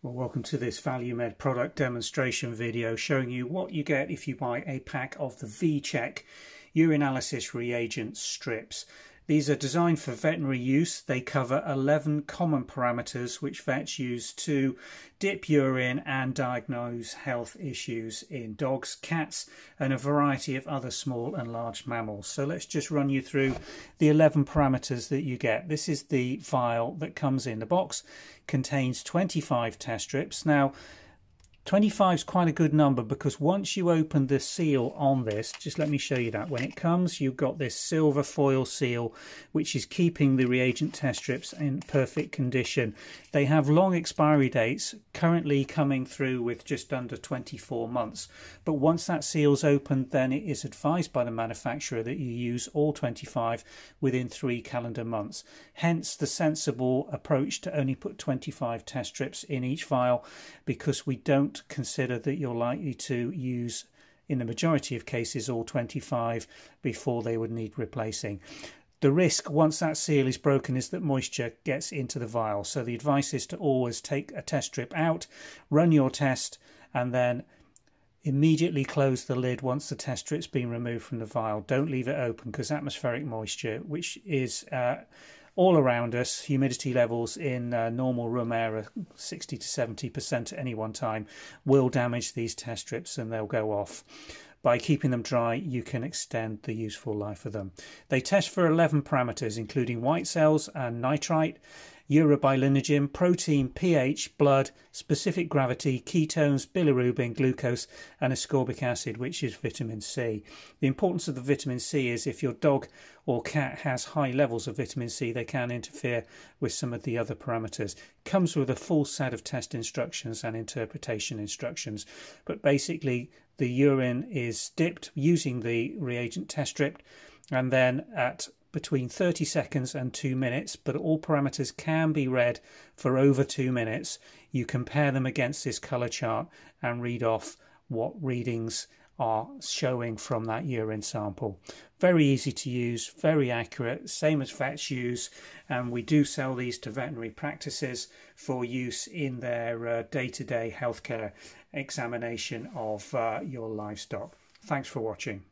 Well, welcome to this ValueMed product demonstration video showing you what you get if you buy a pack of the VECHEK urinalysis reagent strips. These are designed for veterinary use. They cover 11 common parameters which vets use to dip urine and diagnose health issues in dogs, cats, and a variety of other small and large mammals. So let's just run you through the 11 parameters that you get. This is the vial that comes in the box, contains 25 test strips. Now, 25 is quite a good number because once you open the seal on this, just let me show you that. When it comes, you've got this silver foil seal, which is keeping the reagent test strips in perfect condition. They have long expiry dates, currently coming through with just under 24 months. But once that seal's opened, then it is advised by the manufacturer that you use all 25 within three calendar months. Hence the sensible approach to only put 25 test strips in each vial because we don't consider that you're likely to use in the majority of cases all 25 before they would need replacing. The risk once that seal is broken is that moisture gets into the vial. So the advice is to always take a test strip out, run your test, and then immediately close the lid once the test strip's been removed from the vial. Don't leave it open because atmospheric moisture, which is uh, all around us, humidity levels in uh, normal room air are 60 to 70% at any one time, will damage these test strips and they'll go off. By keeping them dry, you can extend the useful life of them. They test for 11 parameters, including white cells and nitrite urobilinogen, protein, pH, blood, specific gravity, ketones, bilirubin, glucose, and ascorbic acid, which is vitamin C. The importance of the vitamin C is if your dog or cat has high levels of vitamin C, they can interfere with some of the other parameters. Comes with a full set of test instructions and interpretation instructions, but basically the urine is dipped using the reagent test strip and then at between 30 seconds and 2 minutes, but all parameters can be read for over 2 minutes. You compare them against this colour chart and read off what readings are showing from that urine sample. Very easy to use, very accurate, same as vets use, and we do sell these to veterinary practices for use in their day to day healthcare examination of uh, your livestock. Thanks for watching.